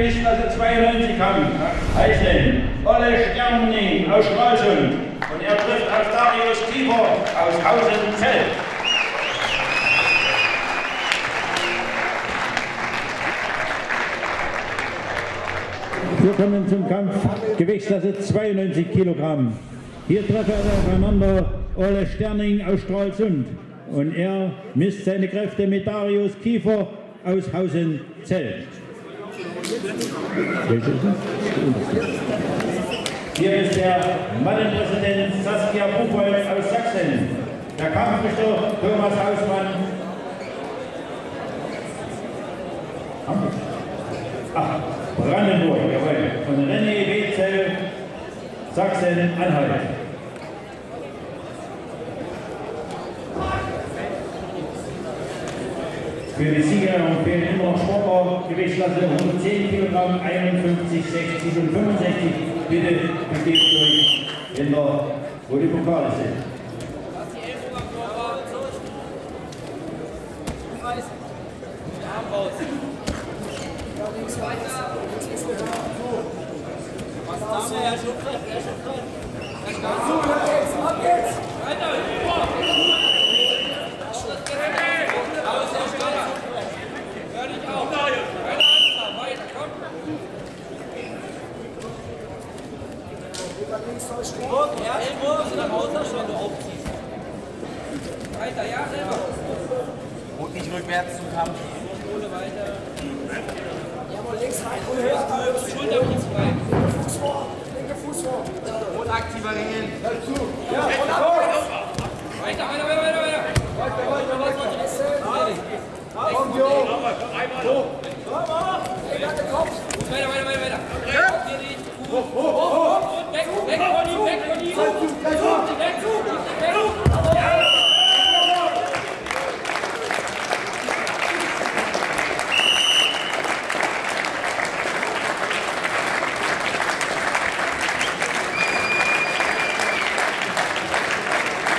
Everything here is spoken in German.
Gewichtsklasse 92 haben, heißen Olle Sterning aus Stralsund und er trifft auf Darius Kiefer aus Hausen-Zell. Wir kommen zum Kampf, Gewichtsklasse 92 Kilogramm. Hier treffen aufeinander Ole Sterning aus Stralsund und er misst seine Kräfte mit Darius Kiefer aus Hausen-Zell. Hier ist der Mannenpräsident Saskia Buchholz aus Sachsen, der Kampfrichter Thomas Hausmann. Ach, Brandenburg, jawohl, von René Wetzel, Sachsen-Anhalt. Für die Sieger fehlen immer noch Sportler, Gewichtsklasse 110 Kilogramm, 51, 60 und 65. Bitte begebt euch hinter, wo die Pokale sind. Weiter, ja, selber. Und nicht rückwärts zum Kampf. Ohne weiter. Jawohl, links rein und höher. Schulter links frei. Fuß vor. Linke Fuß vor. Und aktiver Ringen. Ja, und ab. Weiter, weiter, weiter, weiter. Weiter, weiter, weiter. Kommt, Jo. So. Weiter,